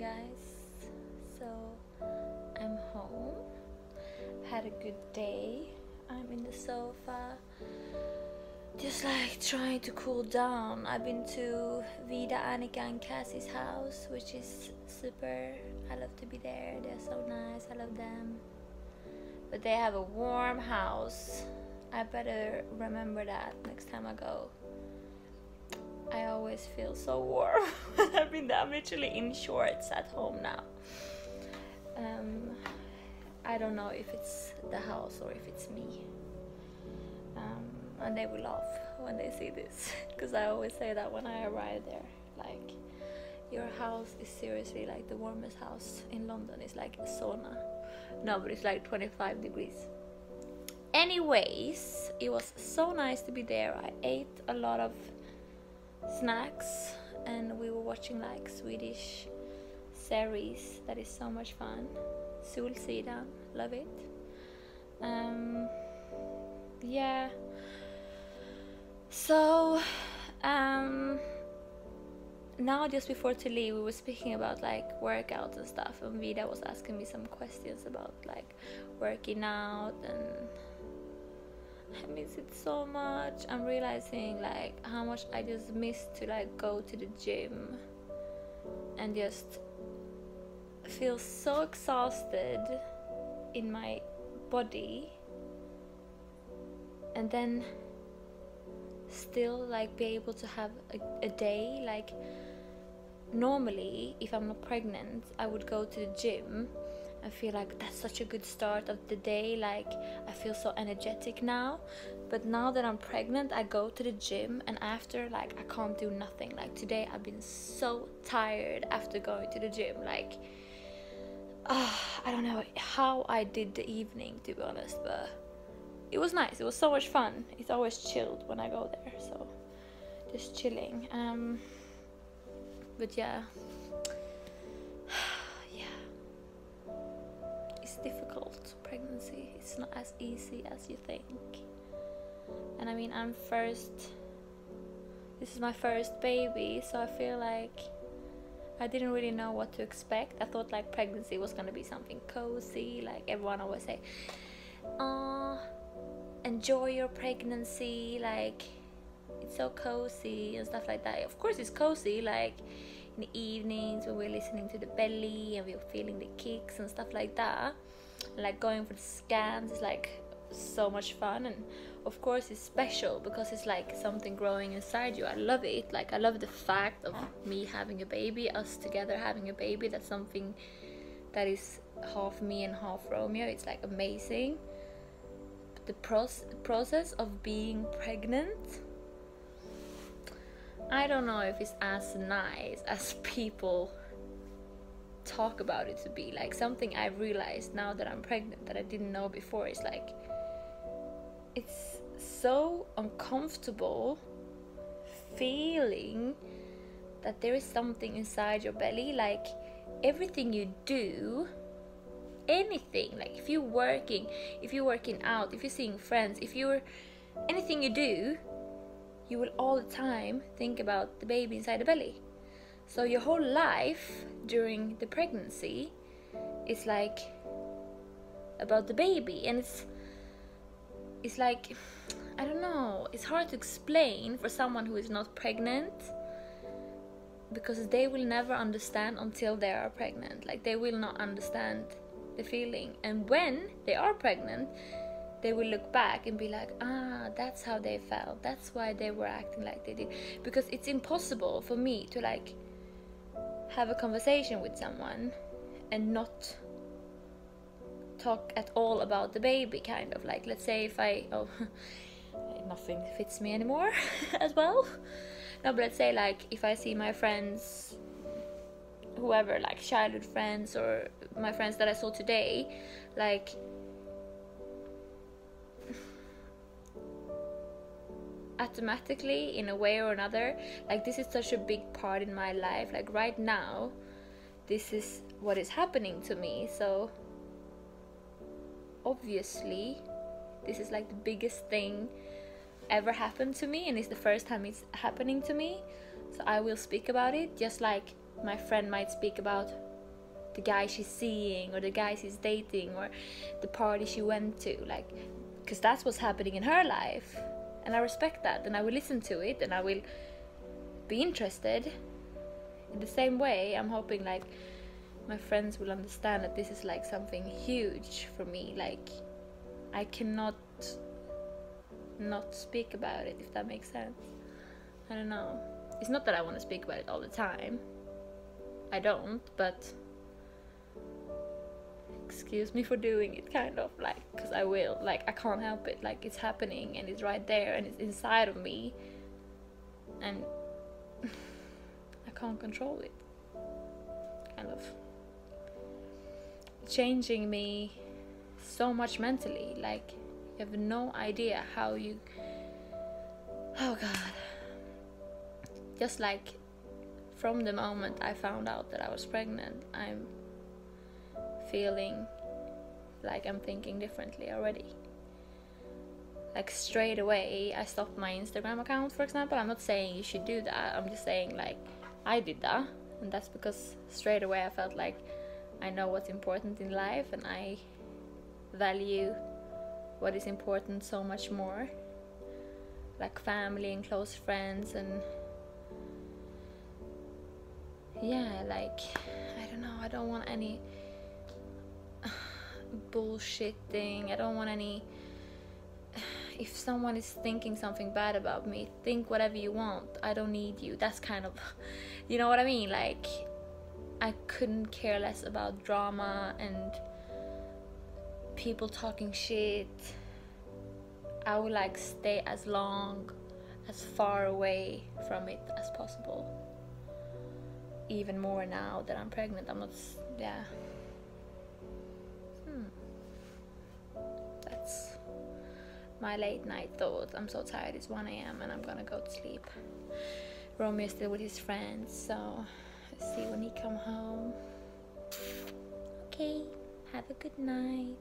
guys. So I'm home. Had a good day. I'm in the sofa, just like trying to cool down. I've been to Vida, Annika, and Cassie's house, which is super. I love to be there. They're so nice. I love them. But they have a warm house. I better remember that next time I go. I always feel so warm been there. I'm literally in shorts at home now. Um, I don't know if it's the house or if it's me. Um, and they will laugh when they see this because I always say that when I arrive there. Like, your house is seriously like the warmest house in London. It's like a sauna. No, but it's like 25 degrees. Anyways, it was so nice to be there. I ate a lot of snacks and we were watching like Swedish series that is so much fun. Solsidan, love it. Um, yeah. So, um, now just before to leave, we were speaking about like workouts and stuff, and Vida was asking me some questions about like working out and I miss it so much. I'm realizing like how much I just miss to like go to the gym. And just feel so exhausted in my body. And then still like be able to have a, a day like normally if i'm not pregnant i would go to the gym I feel like that's such a good start of the day. Like, I feel so energetic now. But now that I'm pregnant, I go to the gym, and after, like, I can't do nothing. Like, today, I've been so tired after going to the gym. Like, uh, I don't know how I did the evening, to be honest, but it was nice. It was so much fun. It's always chilled when I go there, so just chilling. Um, but yeah, difficult. Pregnancy it's not as easy as you think. And i mean i'm first this is my first baby so i feel like i didn't really know what to expect. I thought like pregnancy was gonna be something cozy like everyone always say uh enjoy your pregnancy like it's so cozy and stuff like that. Of course it's cozy like in the evenings when we're listening to the belly and we're feeling the kicks and stuff like that. Like going for the scans is like so much fun and of course it's special because it's like something growing inside you. I love it. Like i love the fact of me having a baby us together having a baby. That's something that is half me and half romeo. It's like amazing. The proce- process of being pregnant i don't know if it's as nice as people talk about it to be. Like something I've realized now that I'm pregnant that I didn't know before is like it's so uncomfortable feeling that there is something inside your belly. Like everything you do anything like if you're working if you're working out if you're seeing friends if you're anything you do you will all the time think about the baby inside the belly so your whole life during the pregnancy is like about the baby and it's it's like I don't know, it's hard to explain for someone who is not pregnant because they will never understand until they are pregnant. Like they will not understand the feeling. And when they are pregnant, they will look back and be like, ah, that's how they felt. That's why they were acting like they did. Because it's impossible for me to like have a conversation with someone and not talk at all about the baby kind of like let's say if i oh nothing fits me anymore as well no but let's say like if i see my friends whoever like childhood friends or my friends that i saw today like automatically in a way or another. Like this is such a big part in my life. Like right now this is what is happening to me. So obviously this is like the biggest thing ever happened to me and it's the first time it's happening to me. So i will speak about it just like my friend might speak about the guy she's seeing or the guy she's dating or the party she went to. Like because that's what's happening in her life and i respect that and i will listen to it and i will be interested. In the same way i'm hoping like my friends will understand that this is like something huge for me like i cannot not speak about it if that makes sense. I don't know. It's not that i want to speak about it all the time. I don't but excuse me for doing it kind of like because i will like i can't help it like it's happening and it's right there and it's inside of me. And i can't control it. Kind of. Changing me so much mentally like you have no idea how you oh god. Just like from the moment i found out that i was pregnant i'm feeling like I'm thinking differently already. Like straight away, I stopped my Instagram account, for example. I'm not saying you should do that, I'm just saying like I did that, and that's because straight away I felt like I know what's important in life and I value what is important so much more like family and close friends and yeah like i don't know i don't want any bullshit thing. I don't want any. If someone is thinking something bad about me, think whatever you want. I don't need you. That's kind of. You know what I mean? Like, I couldn't care less about drama and people talking shit. I would like stay as long, as far away from it as possible. Even more now that I'm pregnant. I'm not. Yeah. My late night thoughts. I'm so tired. It's 1 a.m. and I'm gonna go to sleep. Romeo's still with his friends, so see when he come home. Okay, have a good night.